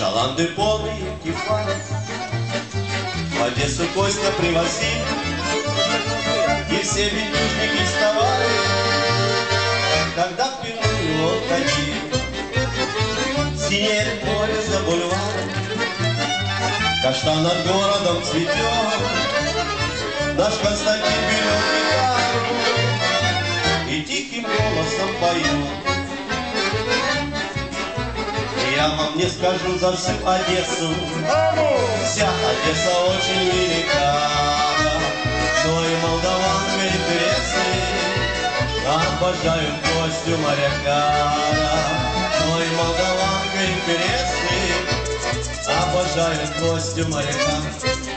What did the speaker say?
Банды полные кефали В Одессу Костя привозил И все бедюжники вставали Когда в пивную он ходил Синее море за бульваром. Каштан над городом цветет. Наш Константин берет гитару И тихим голосом поет Я вам не скажу за всю Одессу. Вся Одесса очень велика. Но и молдаван перекрестный Обожают Костю моряка. Но и молдаван перекрестный Обожают Костю моряка